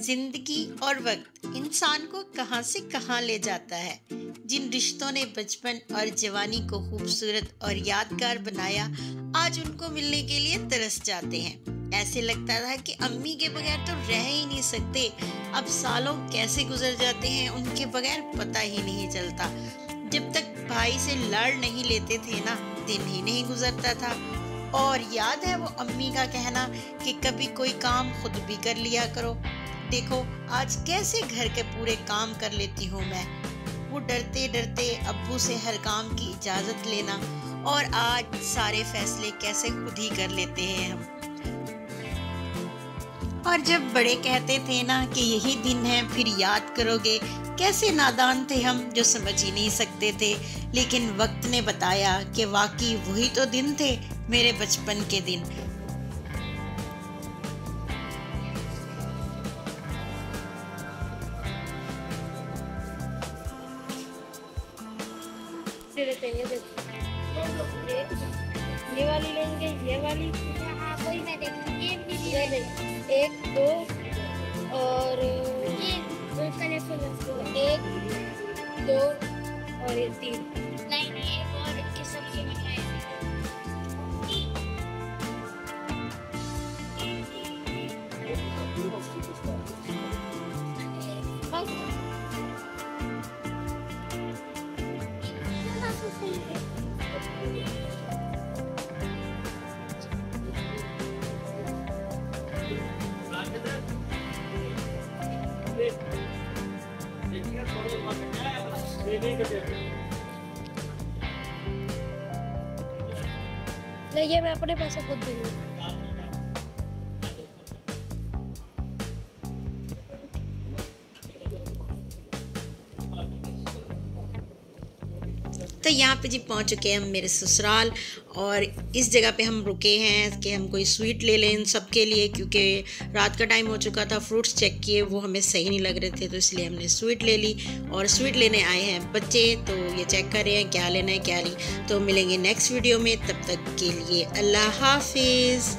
ज़िंदगी और वक्त इंसान को कहाँ से कहाँ ले जाता है। जिन रिश्तों ने बचपन और जवानी को खूबसूरत और यादगार बनाया, आज उनको मिलने के लिए तरस जाते हैं। ऐसे लगता था कि अम्मी के बगैर तो रह ही नहीं सकते। अब सालों कैसे गुजर जाते हैं, उनके बगैर पता ही नहीं चलता। जब तक भाई से लड़ नहीं लेते थे ना, दिन ही नहीं गुजरता था। और याद है वो अम्मी का कहना कि कभी कोई काम खुद भी कर लिया करो। देखो, आज कैसे घर के पूरे काम कर लेती हूँ मैं? वो डरते डरते अब्बू से हर काम की इजाज़त लेना और आज सारे फैसले कैसे खुद ही कर लेते हैं हम। और जब बड़े कहते थे ना कि यही दिन है, फिर याद करोगे कैसे नादान थे हम जो समझ ही नहीं सकते थे। लेकिन वक्त ने बताया कि वाकई वही तो दिन थे, मेरे बचपन के दिन। ये वाली लेंगे ये वाली हाँ कोई मैं देखूँगी ये भी ये एक दो और ये कलरफुल एक दो और ये तीन नहीं नहीं एक और किस्म की मिठाई बस ये मैं अपने पैसे खुद दूँगी। तो यहाँ पे जी पहुँच चुके हैं हम मेरे ससुराल और इस जगह पे हम रुके हैं कि हम कोई स्वीट ले लें इन सब के लिए, क्योंकि रात का टाइम हो चुका था, फ्रूट्स चेक किए, वो हमें सही नहीं लग रहे थे तो इसलिए हमने स्वीट ले ली और स्वीट लेने आए हैं बच्चे तो ये चेक कर रहे हैं क्या लेना है, क्या नहीं। तो मिलेंगे नेक्स्ट वीडियो में, तब तक के लिए अल्लाह हाफिज़।